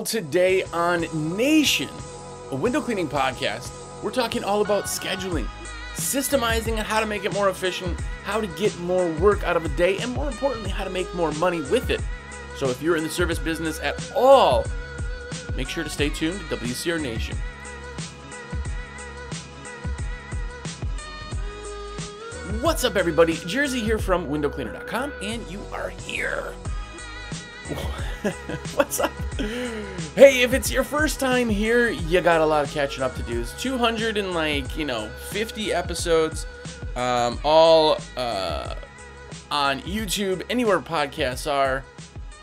Today on Nation, a window cleaning podcast, we're talking all about scheduling, systemizing how to make it more efficient, how to get more work out of a day, and more importantly, how to make more money with it. So if you're in the service business at all, make sure to stay tuned to WCR Nation. What's up, everybody? Jersey here from windowcleaner.com, and you are here. What's up? Hey, if it's your first time here, you got a lot of catching up to do. It's 200 and like, you know, 50 episodes, um, all uh, on YouTube, anywhere podcasts are.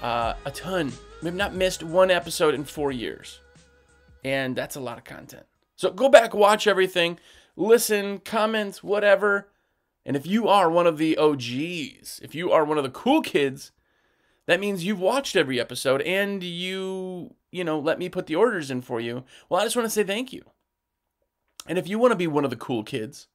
Uh, a ton. We've not missed one episode in four years. And that's a lot of content. So go back, watch everything, listen, comment, whatever. And if you are one of the OGs, if you are one of the cool kids, that means you've watched every episode and you, you know, let me put the orders in for you. Well, I just want to say thank you. And if you want to be one of the cool kids,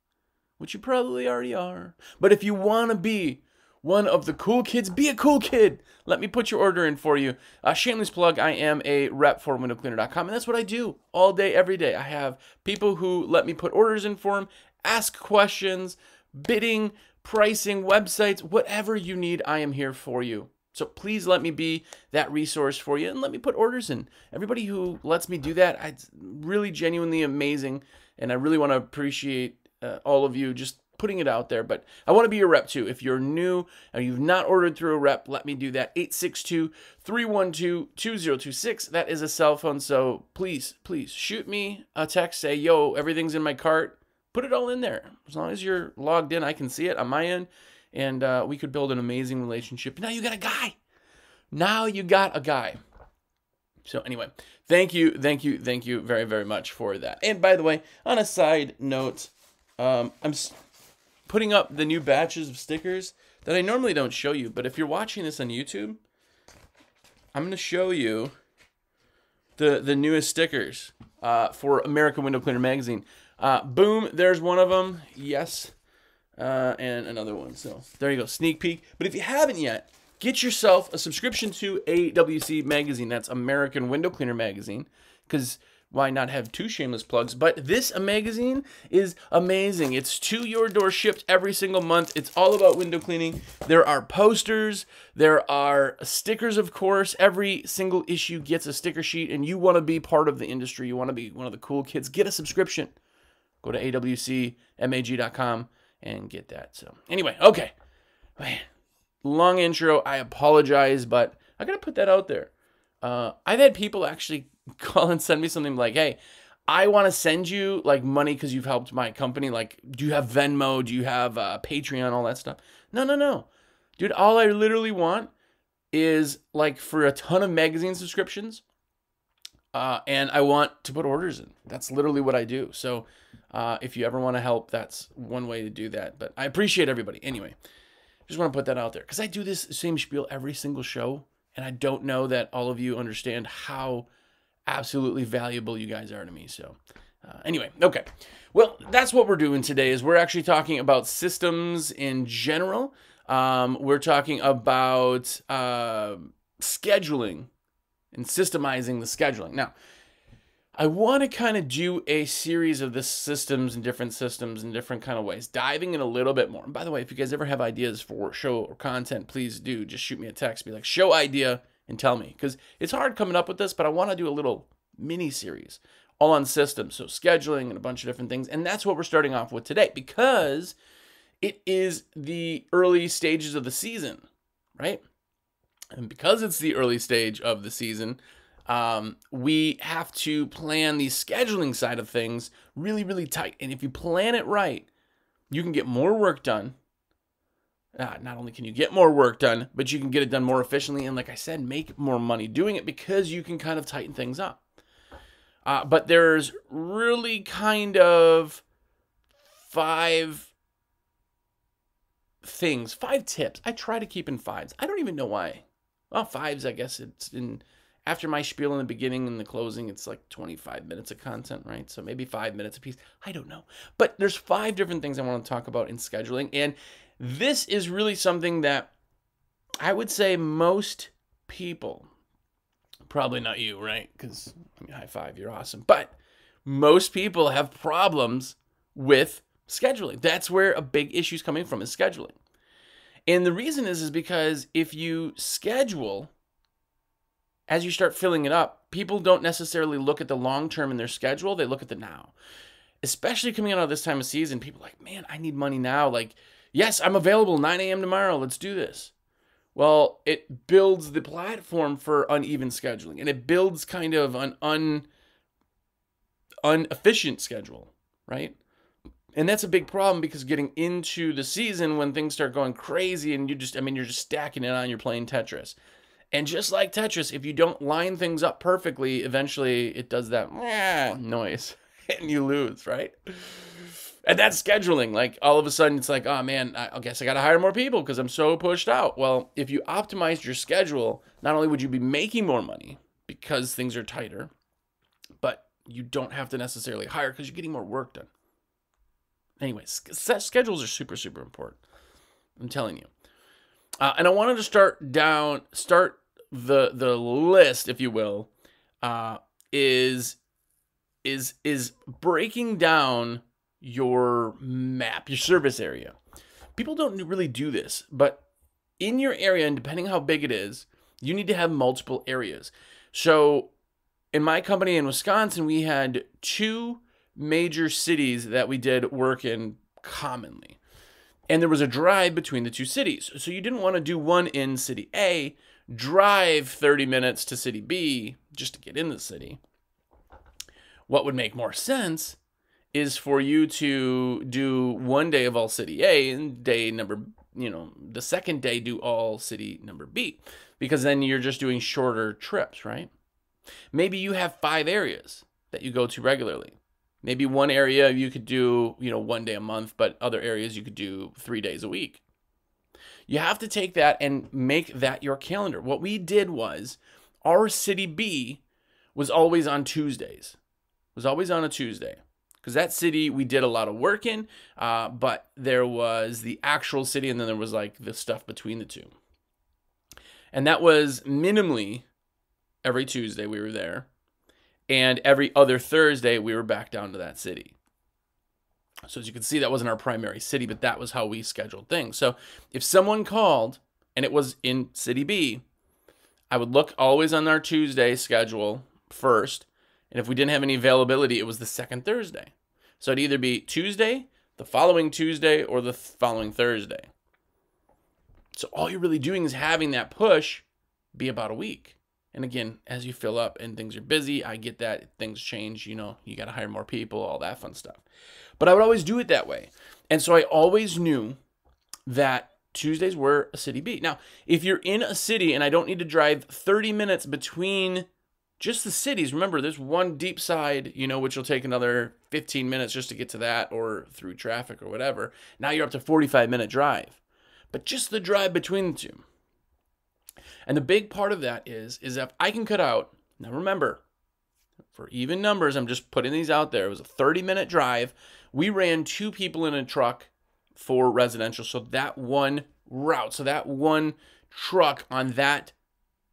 which you probably already are, but if you want to be one of the cool kids, be a cool kid. Let me put your order in for you. Uh, shameless plug, I am a rep for windowcleaner.com, and that's what I do all day, every day. I have people who let me put orders in for them, ask questions, bidding, pricing, websites, whatever you need, I am here for you. So please let me be that resource for you and let me put orders in. Everybody who lets me do that, it's really genuinely amazing. And I really want to appreciate uh, all of you just putting it out there. But I want to be your rep too. If you're new and you've not ordered through a rep, let me do that. 862 312 2026. That is a cell phone. So please, please shoot me a text. Say, yo, everything's in my cart. Put it all in there. As long as you're logged in, I can see it on my end and uh, we could build an amazing relationship. Now you got a guy. Now you got a guy. So anyway, thank you, thank you, thank you very, very much for that. And by the way, on a side note, um, I'm putting up the new batches of stickers that I normally don't show you. But if you're watching this on YouTube, I'm going to show you the the newest stickers uh, for American Window Cleaner magazine. Uh, boom, there's one of them. Yes, uh, and another one. So there you go, sneak peek. But if you haven't yet, get yourself a subscription to AWC magazine. That's American Window Cleaner magazine, because why not have two shameless plugs? But this magazine is amazing. It's to your door, shipped every single month. It's all about window cleaning. There are posters, there are stickers, of course. Every single issue gets a sticker sheet, and you want to be part of the industry. You want to be one of the cool kids. Get a subscription. Go to awcmag.com and get that. So anyway, okay. Man, long intro. I apologize, but I gotta put that out there. Uh, I've had people actually call and send me something like, "Hey, I want to send you like money because you've helped my company. Like, do you have Venmo? Do you have uh, Patreon? All that stuff." No, no, no, dude. All I literally want is like for a ton of magazine subscriptions. Uh, and I want to put orders in. That's literally what I do. So uh, if you ever want to help, that's one way to do that. But I appreciate everybody. Anyway, just want to put that out there because I do this same spiel every single show, and I don't know that all of you understand how absolutely valuable you guys are to me. So uh, anyway, okay. Well, that's what we're doing today. Is we're actually talking about systems in general. Um, we're talking about uh, scheduling and systemizing the scheduling. Now, I want to kind of do a series of the systems and different systems in different kind of ways, diving in a little bit more. And by the way, if you guys ever have ideas for show or content, please do just shoot me a text, be like, show idea, and tell me. Because it's hard coming up with this, but I want to do a little mini series all on systems, so scheduling and a bunch of different things. And that's what we're starting off with today because it is the early stages of the season, right? And because it's the early stage of the season, um, we have to plan the scheduling side of things really, really tight. And if you plan it right, you can get more work done. Uh, not only can you get more work done, but you can get it done more efficiently. And like I said, make more money doing it because you can kind of tighten things up. Uh, but there's really kind of five things, five tips. I try to keep in fives. I don't even know why. Well, fives, I guess it's in after my spiel in the beginning and the closing, it's like 25 minutes of content, right? So maybe five minutes a piece. I don't know. But there's five different things I want to talk about in scheduling. And this is really something that I would say most people, Probably not you, right? Because I mean, high five, you're awesome. But most people have problems with scheduling. That's where a big issue is coming from is scheduling. And the reason is is because if you schedule as you start filling it up, people don't necessarily look at the long term in their schedule, they look at the now. Especially coming out of this time of season, people like, man, I need money now. Like, yes, I'm available 9 a.m. tomorrow. Let's do this. Well, it builds the platform for uneven scheduling and it builds kind of an un inefficient schedule, right? And that's a big problem because getting into the season when things start going crazy and you just I mean you're just stacking it on you're playing Tetris. And just like Tetris, if you don't line things up perfectly, eventually it does that noise and you lose, right? And that's scheduling. Like all of a sudden, it's like, oh man, I guess I got to hire more people because I'm so pushed out. Well, if you optimized your schedule, not only would you be making more money because things are tighter, but you don't have to necessarily hire because you're getting more work done. Anyways, schedules are super, super important. I'm telling you. Uh, and I wanted to start down, start the the list, if you will, uh, is is is breaking down your map, your service area. People don't really do this, but in your area, and depending how big it is, you need to have multiple areas. So, in my company in Wisconsin, we had two major cities that we did work in commonly. And there was a drive between the two cities. So, you didn't want to do one in city A, drive 30 minutes to city B just to get in the city. What would make more sense is for you to do one day of all city A and day number, you know, the second day do all city number B because then you're just doing shorter trips, right? Maybe you have five areas that you go to regularly. Maybe one area you could do, you know, one day a month, but other areas you could do 3 days a week. You have to take that and make that your calendar. What we did was our city B was always on Tuesdays. Was always on a Tuesday because that city we did a lot of work in, uh, but there was the actual city and then there was like the stuff between the two. And that was minimally every Tuesday we were there. And every other Thursday we were back down to that city. So as you can see, that wasn't our primary city, but that was how we scheduled things. So if someone called and it was in city B, I would look always on our Tuesday schedule first and if we didn't have any availability, it was the second Thursday. So it'd either be Tuesday, the following Tuesday, or the following Thursday. So all you're really doing is having that push be about a week. And again, as you fill up and things are busy, I get that things change, you know, you got to hire more people, all that fun stuff. But I would always do it that way. And so I always knew that Tuesdays were a city B. Now, if you're in a city and I don't need to drive 30 minutes between just the cities. Remember, there's one deep side, you know, which will take another 15 minutes just to get to that or through traffic or whatever. Now you're up to 45 minute drive. But just the drive between the two. And the big part of that is is if I can cut out. Now remember, for even numbers, I'm just putting these out there. It was a 30 minute drive. We ran two people in a truck for residential. So that one route, so that one truck on that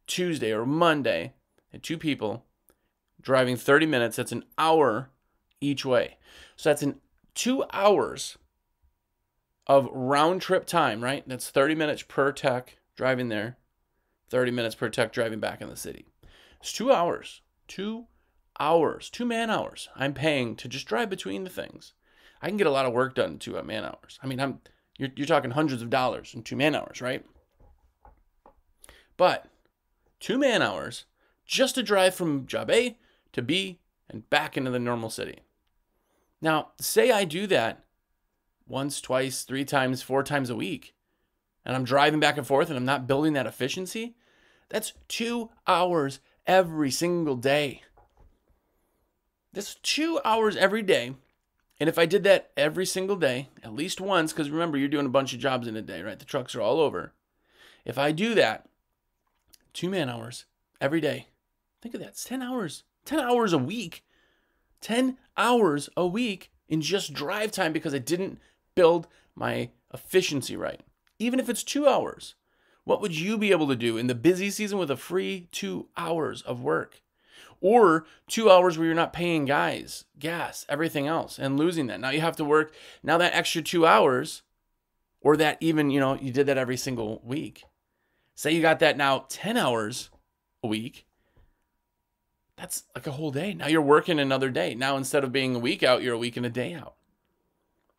Tuesday or Monday and two people driving 30 minutes. That's an hour each way. So that's in two hours of round trip time, right? That's 30 minutes per tech driving there, 30 minutes per tech driving back in the city. It's two hours, two hours, two man hours I'm paying to just drive between the things. I can get a lot of work done in two uh, man hours. I mean, I'm you're, you're talking hundreds of dollars in two man hours, right? But two man hours just to drive from job A to B and back into the normal city. Now, say I do that once, twice, three times, four times a week, and I'm driving back and forth and I'm not building that efficiency, that's two hours every single day. That's two hours every day. And if I did that every single day, at least once, because remember, you're doing a bunch of jobs in a day, right? The trucks are all over. If I do that, two man hours every day, Think of that. It's 10 hours. 10 hours a week. 10 hours a week in just drive time because I didn't build my efficiency right. Even if it's two hours. What would you be able to do in the busy season with a free two hours of work? Or two hours where you're not paying guys, gas, everything else, and losing that. Now you have to work now that extra two hours, or that even, you know, you did that every single week. Say you got that now 10 hours a week. That's like a whole day. Now you're working another day. Now instead of being a week out, you're a week and a day out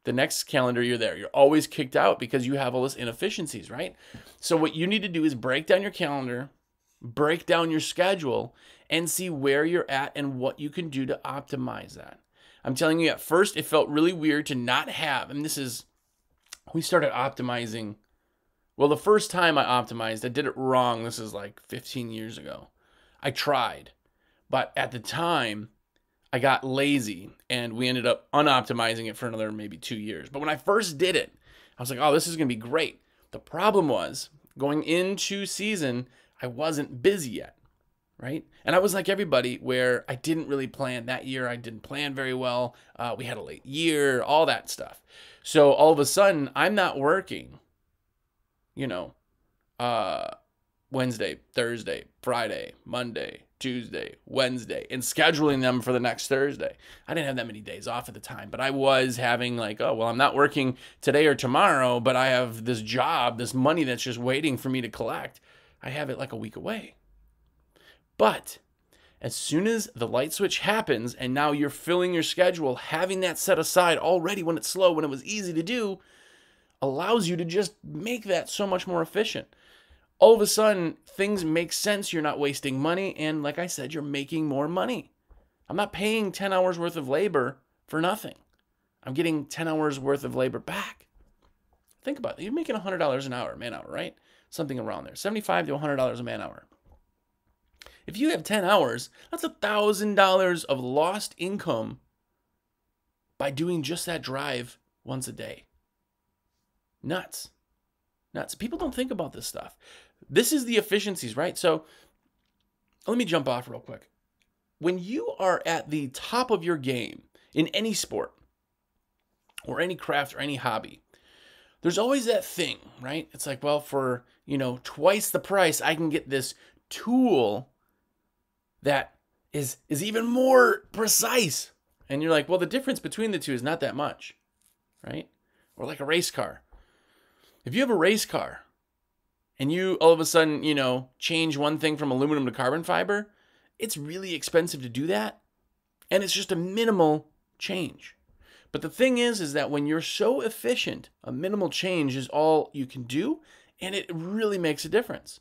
the next calendar you're there. You're always kicked out because you have all this inefficiencies, right? So what you need to do is break down your calendar, break down your schedule, and see where you're at and what you can do to optimize that. I'm telling you, at first it felt really weird to not have, and this is we started optimizing. Well, the first time I optimized, I did it wrong. This is like 15 years ago. I tried, but at the time, I got lazy and we ended up unoptimizing it for another maybe two years. But when I first did it, I was like, oh, this is going to be great. The problem was going into season, I wasn't busy yet, right? And I was like everybody, where I didn't really plan that year. I didn't plan very well. Uh, we had a late year, all that stuff. So all of a sudden, I'm not working, you know, uh, Wednesday, Thursday, Friday, Monday, Tuesday, Wednesday, and scheduling them for the next Thursday. I didn't have that many days off at the time, but I was having like, oh, well, I'm not working today or tomorrow, but I have this job, this money that's just waiting for me to collect. I have it like a week away. But as soon as the light switch happens and now you're filling your schedule, having that set aside already when it's slow, when it was easy to do, allows you to just make that so much more efficient all of a sudden things make sense. You're not wasting money. And like I said, you're making more money. I'm not paying 10 hours worth of labor for nothing. I'm getting 10 hours worth of labor back. Think about it. You're making $100 an hour, man hour, right? Something around there. 75 to $100 a man hour. If you have 10 hours, that's $1,000 of lost income by doing just that drive once a day. Nuts. Nuts. People don't think about this stuff. This is the efficiencies, right? So let me jump off real quick. When you are at the top of your game in any sport or any craft or any hobby, there's always that thing, right? It's like, well, for, you know, twice the price, I can get this tool that is is even more precise. And you're like, well, the difference between the two is not that much, right? Or like a race car. If you have a race car and you all of a sudden, you know, change one thing from aluminum to carbon fiber, it's really expensive to do that. And it's just a minimal change. But the thing is, is that when you're so efficient, a minimal change is all you can do, and it really makes a difference,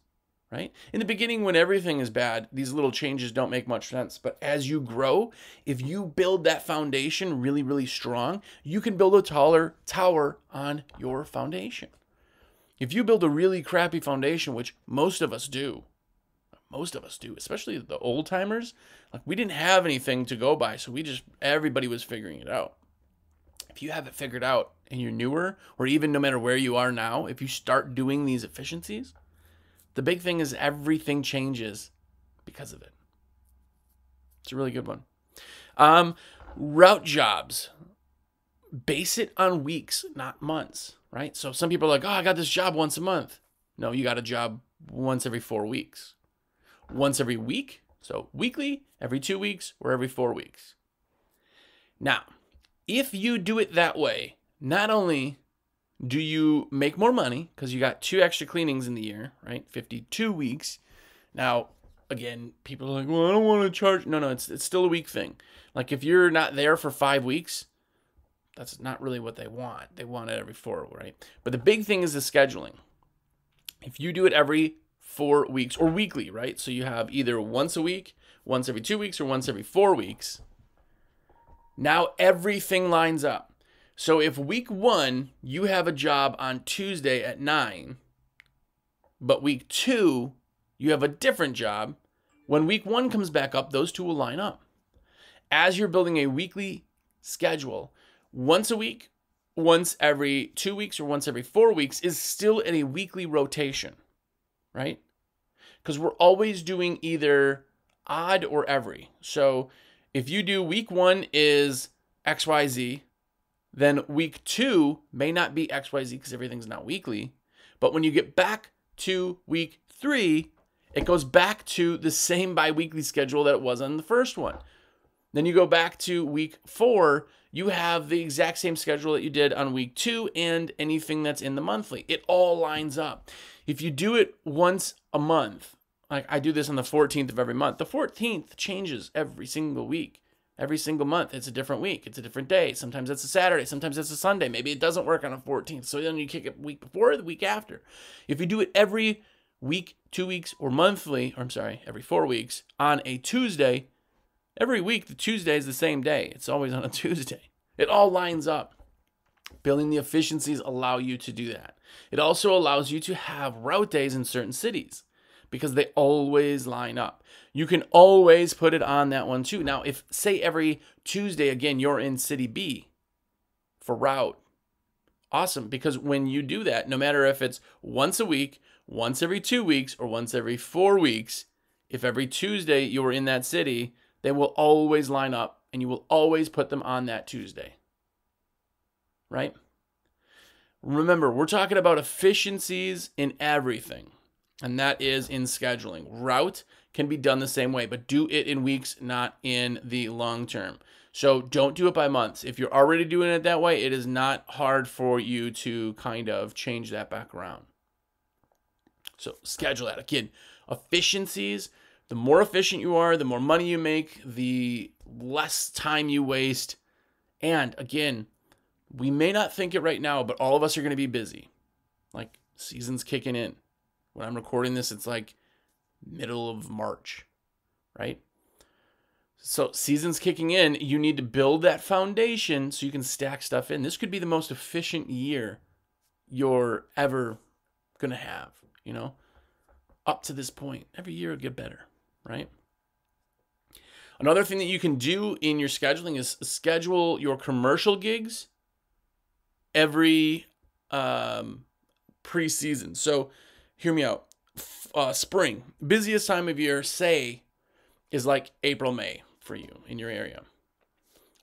right? In the beginning, when everything is bad, these little changes don't make much sense. But as you grow, if you build that foundation really, really strong, you can build a taller tower on your foundation. If you build a really crappy foundation, which most of us do, most of us do, especially the old timers, like we didn't have anything to go by, so we just everybody was figuring it out. If you have it figured out and you're newer, or even no matter where you are now, if you start doing these efficiencies, the big thing is everything changes because of it. It's a really good one. Um, route jobs. Base it on weeks, not months right? So some people are like, oh, I got this job once a month. No, you got a job once every four weeks. Once every week, so weekly, every two weeks, or every four weeks. Now, if you do it that way, not only do you make more money because you got two extra cleanings in the year, right? 52 weeks. Now, again, people are like, well, I don't want to charge. No, no, it's, it's still a week thing. Like if you're not there for five weeks, that's not really what they want. They want it every four, right? But the big thing is the scheduling. If you do it every four weeks or weekly, right? So you have either once a week, once every two weeks, or once every four weeks. Now everything lines up. So if week one, you have a job on Tuesday at nine, but week two, you have a different job, when week one comes back up, those two will line up. As you're building a weekly schedule, once a week, once every two weeks, or once every four weeks is still in a weekly rotation, right? Because we're always doing either odd or every. So if you do week one is XYZ, then week two may not be XYZ because everything's not weekly. But when you get back to week three, it goes back to the same biweekly schedule that it was on the first one. Then you go back to week four, you have the exact same schedule that you did on week two and anything that's in the monthly. It all lines up. If you do it once a month, like I do this on the 14th of every month, the 14th changes every single week. Every single month, it's a different week. It's a different day. Sometimes it's a Saturday. Sometimes it's a Sunday. Maybe it doesn't work on a 14th. So then you kick it week before the week after. If you do it every week, two weeks, or monthly, or I'm sorry, every four weeks on a Tuesday, every week the Tuesday is the same day. It's always on a Tuesday. It all lines up. Building the efficiencies allow you to do that. It also allows you to have route days in certain cities because they always line up. You can always put it on that one too. Now, if say every Tuesday again you're in city B for route, awesome because when you do that, no matter if it's once a week, once every 2 weeks or once every 4 weeks, if every Tuesday you're in that city, they will always line up and you will always put them on that Tuesday. Right? Remember, we're talking about efficiencies in everything and that is in scheduling. Route can be done the same way, but do it in weeks, not in the long term. So don't do it by months. If you're already doing it that way, it is not hard for you to kind of change that back around. So schedule that. Again, efficiencies, the more efficient you are, the more money you make, the less time you waste. And again, we may not think it right now, but all of us are going to be busy. Like season's kicking in. When I'm recording this, it's like middle of March, right? So season's kicking in. You need to build that foundation so you can stack stuff in. This could be the most efficient year you're ever gonna have. You know, up to this point, every year will get better, right? Another thing that you can do in your scheduling is schedule your commercial gigs every um, preseason. So hear me out. Uh, spring, busiest time of year, say, is like April, May for you in your area.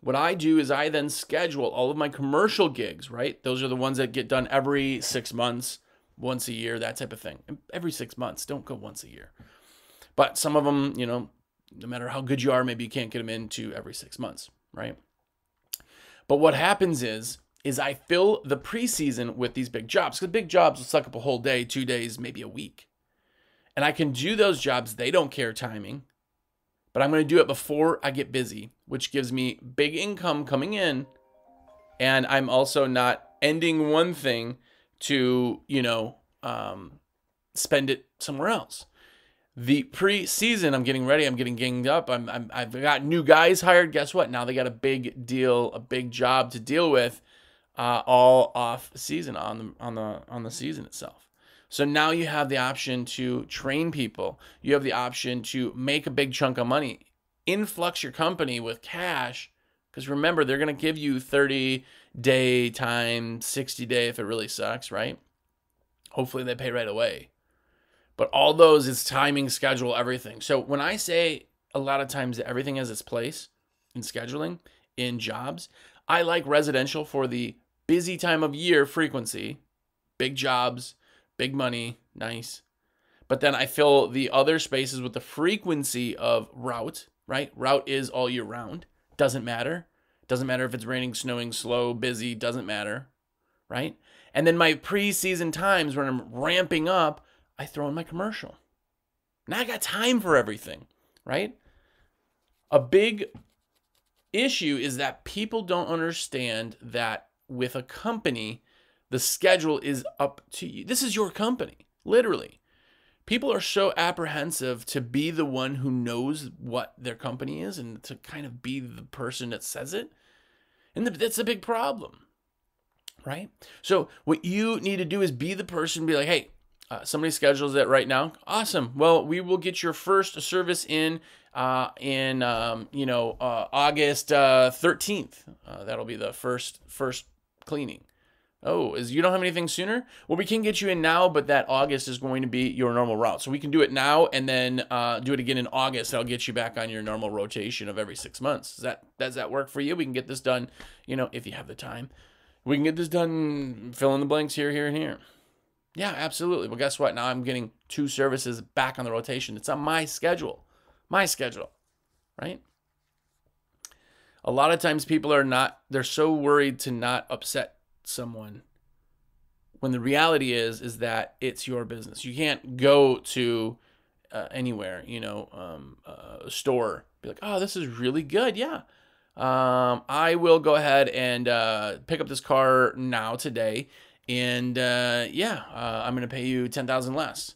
What I do is I then schedule all of my commercial gigs, right? Those are the ones that get done every six months, once a year, that type of thing. Every six months, don't go once a year. But some of them, you know, no matter how good you are, maybe you can't get them into every six months, right? But what happens is is I fill the preseason with these big jobs because big jobs will suck up a whole day, two days, maybe a week. And I can do those jobs. They don't care timing, but I'm going to do it before I get busy, which gives me big income coming in. And I'm also not ending one thing to, you know, um, spend it somewhere else. The preseason, I'm getting ready. I'm getting ganged up. I'm, I'm, I've got new guys hired. Guess what? Now they got a big deal, a big job to deal with uh, all off season on the on the on the season itself. So now you have the option to train people. You have the option to make a big chunk of money, influx your company with cash. Because remember, they're going to give you 30 day time, 60 day if it really sucks, right? Hopefully they pay right away. But all those is timing, schedule, everything. So when I say a lot of times everything has its place in scheduling, in jobs, I like residential for the busy time of year frequency, big jobs, big money, nice. But then I fill the other spaces with the frequency of route, right? Route is all year round. Doesn't matter. Doesn't matter if it's raining, snowing, slow, busy, doesn't matter, right? And then my preseason times when I'm ramping up, I throw in my commercial. Now I got time for everything, right? A big issue is that people don't understand that with a company, the schedule is up to you. This is your company, literally. People are so apprehensive to be the one who knows what their company is and to kind of be the person that says it. And that's a big problem, right? So, what you need to do is be the person, be like, hey, uh, somebody schedules it right now. Awesome. Well, we will get your first service in uh, in um, you know uh, August uh, thirteenth. Uh, that'll be the first first cleaning. Oh, is you don't have anything sooner? Well, we can get you in now, but that August is going to be your normal route. So we can do it now and then uh, do it again in August. That'll get you back on your normal rotation of every six months. Does that does that work for you? We can get this done, you know, if you have the time. We can get this done. Fill in the blanks here, here, and here. Yeah, absolutely. Well, guess what? Now I'm getting two services back on the rotation. It's on my schedule. My schedule, right? A lot of times people are not, they're so worried to not upset someone when the reality is, is that it's your business. You can't go to uh, anywhere, you know, um, uh, store, be like, oh, this is really good. Yeah. Um, I will go ahead and uh, pick up this car now today, and uh, yeah, uh, I'm gonna pay you ten thousand less.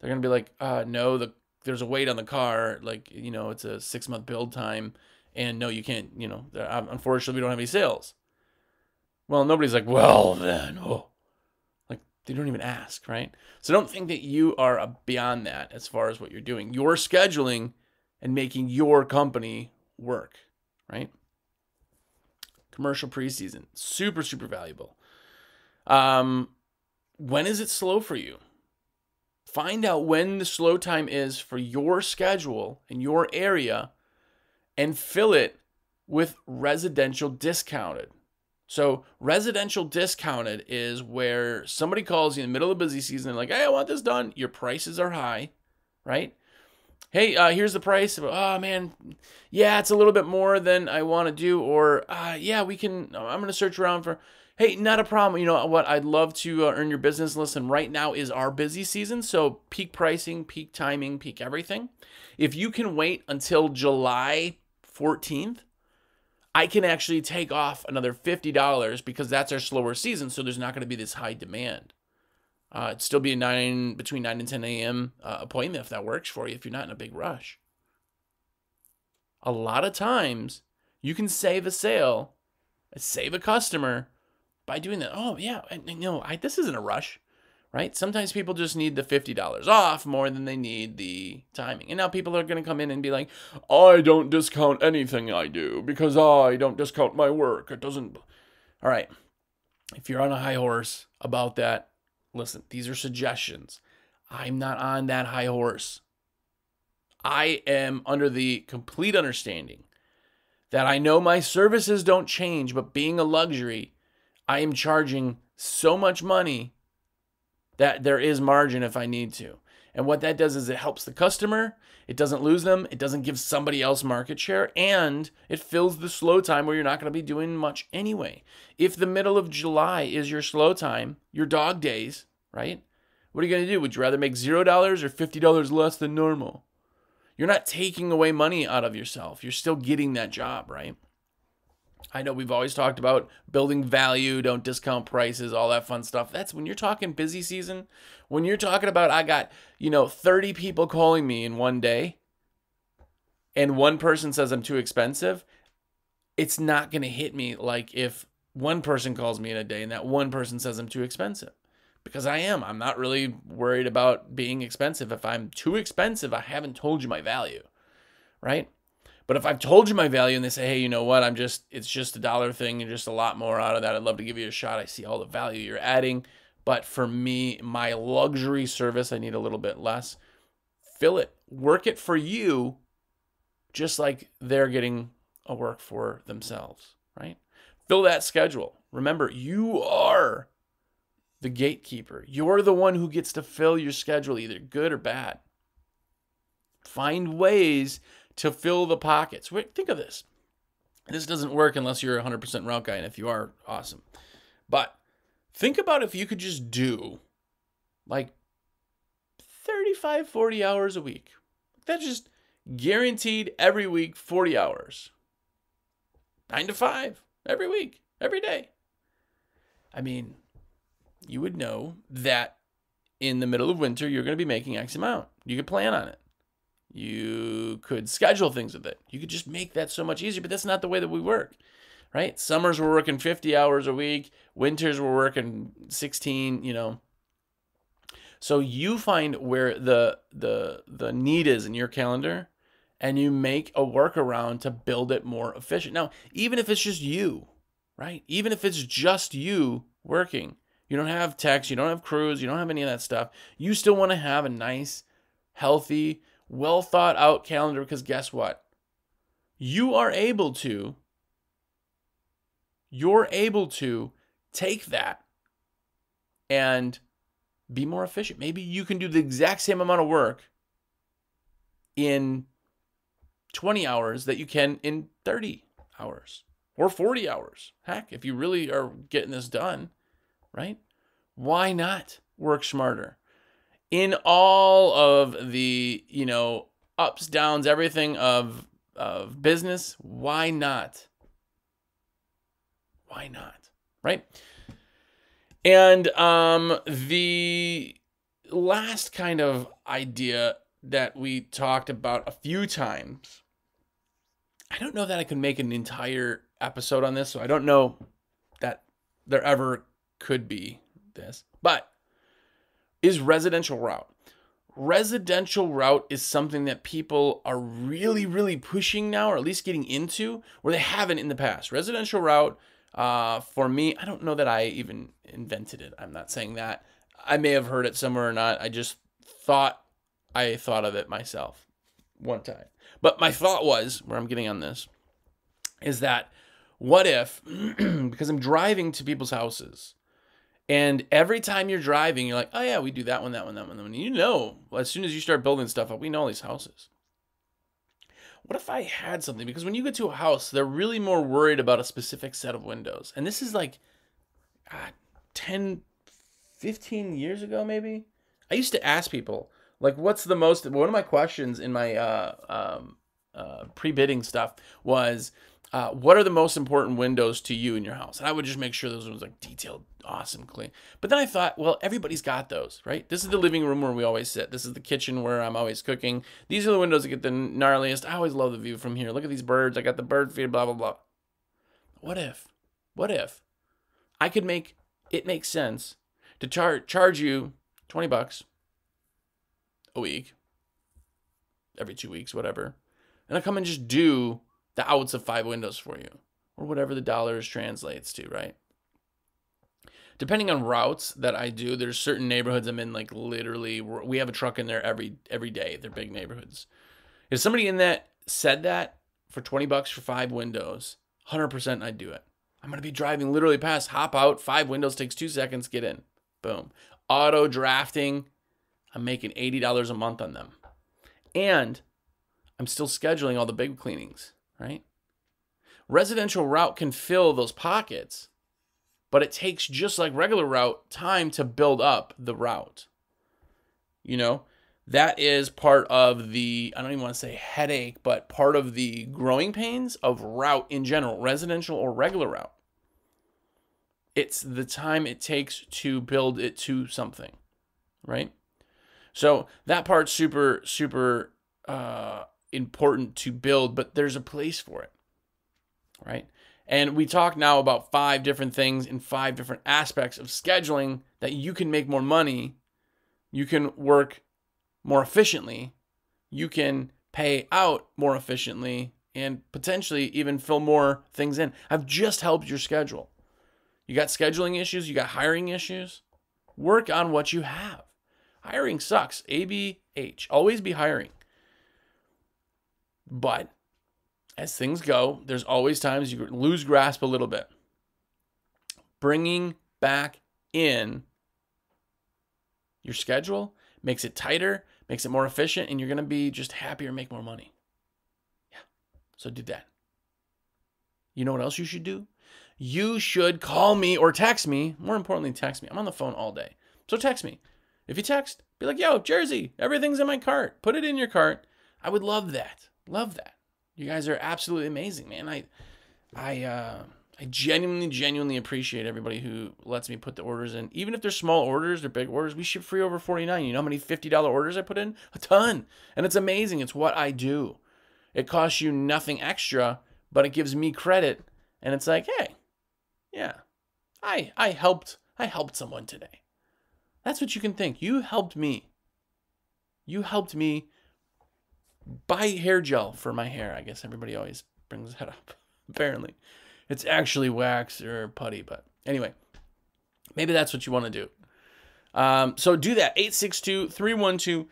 They're gonna be like, uh, no, the there's a wait on the car, like you know, it's a six month build time, and no, you can't. You know, unfortunately, we don't have any sales. Well, nobody's like, well then, oh, like they don't even ask, right? So don't think that you are beyond that as far as what you're doing. You're scheduling and making your company work, right? commercial preseason. Super, super valuable. Um, when is it slow for you? Find out when the slow time is for your schedule in your area and fill it with residential discounted. So, residential discounted is where somebody calls you in the middle of busy season and like, hey, I want this done. Your prices are high, right? hey, uh, here's the price. Oh man, yeah, it's a little bit more than I want to do. Or uh, yeah, we can. I'm gonna search around for. Hey, not a problem. You know what? I'd love to uh, earn your business. Listen, right now is our busy season, so peak pricing, peak timing, peak everything. If you can wait until July 14th, I can actually take off another $50 because that's our slower season, so there's not going to be this high demand. Uh, it'd still be a nine between nine and ten a.m. Uh, appointment if that works for you. If you're not in a big rush. A lot of times you can save a sale, save a customer by doing that. Oh yeah, know, I, this isn't a rush, right? Sometimes people just need the fifty dollars off more than they need the timing. And now people are going to come in and be like, I don't discount anything I do because I don't discount my work. It doesn't. All right, if you're on a high horse about that, listen, these are suggestions. I'm not on that high horse. I am under the complete understanding that I know my services don't change, but being a luxury, I am charging so much money that there is margin if I need to. And what that does is it helps the customer, it doesn't lose them, it doesn't give somebody else market share, and it fills the slow time where you're not going to be doing much anyway. If the middle of July is your slow time, your dog days, right? What are you going to do? Would you rather make $0 or $50 less than normal? You're not taking away money out of yourself. You're still getting that job, right? I know we've always talked about building value, don't discount prices, all that fun stuff. That's when you're talking busy season. When you're talking about, I got, you know, 30 people calling me in one day and one person says I'm too expensive, it's not going to hit me like if one person calls me in a day and that one person says I'm too expensive. Because I am. I'm not really worried about being expensive. If I'm too expensive, I haven't told you my value, right? But if I've told you my value and they say, hey, you know what, I'm just, it's just a dollar thing and just a lot more out of that, I'd love to give you a shot. I see all the value you're adding. But for me, my luxury service, I need a little bit less. Fill it, work it for you, just like they're getting a work for themselves, right? Fill that schedule. Remember, you are the gatekeeper. You're the one who gets to fill your schedule, either good or bad. Find ways to fill the pockets. Wait, think of this. This doesn't work unless you're a 100% route guy, and if you are, awesome. But think about if you could just do like 35, 40 hours a week. That's just guaranteed every week, 40 hours. Nine to five every week, every day. I mean, you would know that in the middle of winter, you're going to be making X amount. You could plan on it. You could schedule things with it. You could just make that so much easier, but that's not the way that we work, right? Summers we're working 50 hours a week, winters we're working 16, you know. So you find where the the the need is in your calendar and you make a workaround to build it more efficient. Now, even if it's just you, right? Even if it's just you working, you don't have techs, you don't have crews, you don't have any of that stuff. You still want to have a nice, healthy, well thought out calendar because guess what? You are able to, you're able to take that and be more efficient. Maybe you can do the exact same amount of work in 20 hours that you can in 30 hours or 40 hours. Heck, if you really are getting this done, right? Why not work smarter? In all of the, you know, ups, downs, everything of of business, why not? Why not? Right? And um the last kind of idea that we talked about a few times. I don't know that I can make an entire episode on this, so I don't know that there ever could be this. But is residential route. Residential route is something that people are really, really pushing now, or at least getting into, where they haven't in the past. Residential route, uh, for me, I don't know that I even invented it. I'm not saying that. I may have heard it somewhere or not. I just thought I thought of it myself one time. But my thought was, where I'm getting on this, is that what if, because I'm driving to people's houses, and every time you're driving, you're like, oh yeah, we do that one, that one, that one, that one. You know, as soon as you start building stuff up, we know all these houses. What if I had something? Because when you get to a house, they're really more worried about a specific set of windows. And this is like God, 10, 15 years ago, maybe. I used to ask people, like, what's the most, one of my questions in my uh, um, uh, pre bidding stuff was, uh, what are the most important windows to you in your house? And I would just make sure those ones like detailed, awesome, clean. But then I thought, well, everybody's got those, right? This is the living room where we always sit. This is the kitchen where I'm always cooking. These are the windows that get the gnarliest. I always love the view from here. Look at these birds. I got the bird feed, blah, blah, blah. What if, what if I could make it make sense to char- charge you 20 bucks a week, every two weeks, whatever, and I come and just do the outs of five windows for you, or whatever the dollars translates to, right? Depending on routes that I do, there's certain neighborhoods I'm in, like literally, we have a truck in there every every day. They're big neighborhoods. If somebody in that said that for 20 bucks for five windows, 100% I'd do it. I'm going to be driving literally past, hop out, five windows, takes two seconds, get in. Boom. Auto drafting, I'm making $80 a month on them. And I'm still scheduling all the big cleanings right? Residential route can fill those pockets, but it takes just like regular route time to build up the route. You know, that is part of the, I don't even want to say headache, but part of the growing pains of route in general, residential or regular route. It's the time it takes to build it to something, right? So that part's super, super uh, important to build, but there's a place for it, right? And we talk now about five different things in five different aspects of scheduling that you can make more money, you can work more efficiently, you can pay out more efficiently, and potentially even fill more things in. I've just helped your schedule. You got scheduling issues, you got hiring issues. Work on what you have. Hiring sucks. ABH. Always be hiring. But as things go, there's always times you lose grasp a little bit. Bringing back in your schedule makes it tighter, makes it more efficient, and you're going to be just happier, make more money. Yeah. So do that. You know what else you should do? You should call me or text me. More importantly, text me. I'm on the phone all day. So text me. If you text, be like, yo, Jersey, everything's in my cart. Put it in your cart. I would love that. Love that. You guys are absolutely amazing, man. I I uh I genuinely, genuinely appreciate everybody who lets me put the orders in. Even if they're small orders, they're big orders, we ship free over 49. You know how many $50 orders I put in? A ton. And it's amazing. It's what I do. It costs you nothing extra, but it gives me credit. And it's like, hey, yeah, I I helped I helped someone today. That's what you can think. You helped me. You helped me buy hair gel for my hair. I guess everybody always brings that up. Apparently, it's actually wax or putty, but anyway, maybe that's what you want to do. Um, so do that 862 312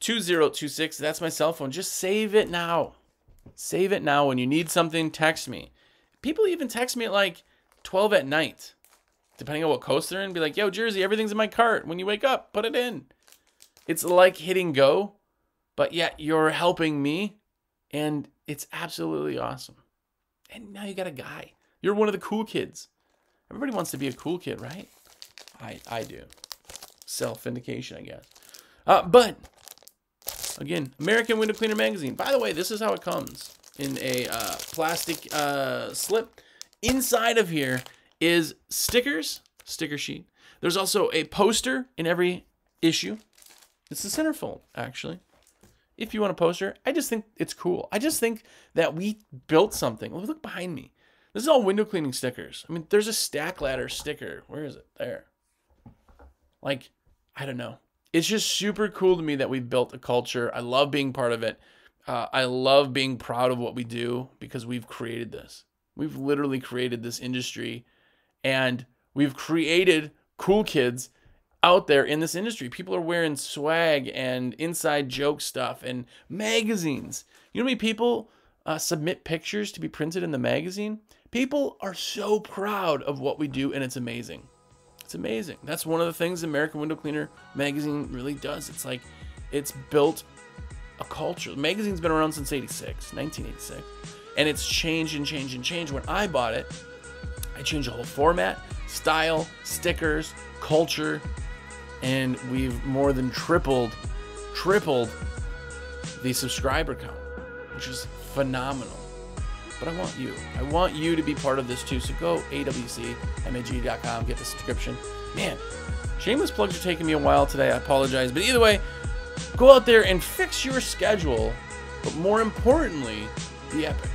2026. That's my cell phone. Just save it now. Save it now. When you need something, text me. People even text me at like 12 at night. depending on what coast they're in, be like, yo, Jersey, everything's in my cart. When you wake up, put it in. It's like hitting go, but yet you're helping me, and it's absolutely awesome. And now you got a guy. You're one of the cool kids. Everybody wants to be a cool kid, right? I I do. Self vindication, I guess. Uh, but again, American Window Cleaner magazine. By the way, this is how it comes in a uh, plastic uh, slip. Inside of here is stickers, sticker sheet. There's also a poster in every issue. It's the centerfold, actually. If you want a poster, I just think it's cool. I just think that we built something. Look behind me. This is all window cleaning stickers. I mean, there's a stack ladder sticker. Where is it? There. Like, I don't know. It's just super cool to me that we built a culture. I love being part of it. Uh, I love being proud of what we do because we've created this. We've literally created this industry and we've created cool kids out there in this industry. People are wearing swag and inside joke stuff and magazines. You know many people uh, submit pictures to be printed in the magazine? People are so proud of what we do and it's amazing. It's amazing. That's one of the things American Window Cleaner magazine really does. It's like it's built a culture. The magazine's been around since 86, 1986. And it's changed and changed and changed. When I bought it, I changed the whole format, style, stickers, culture, and we've more than tripled, tripled the subscriber count, which is phenomenal. But I want you. I want you to be part of this too. So go awcmag.com, get the subscription. Man, shameless plugs are taking me a while today. I apologize. But either way, go out there and fix your schedule. But more importantly, be epic.